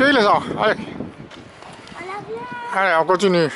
Ok les gens, allez. Allez, on continue.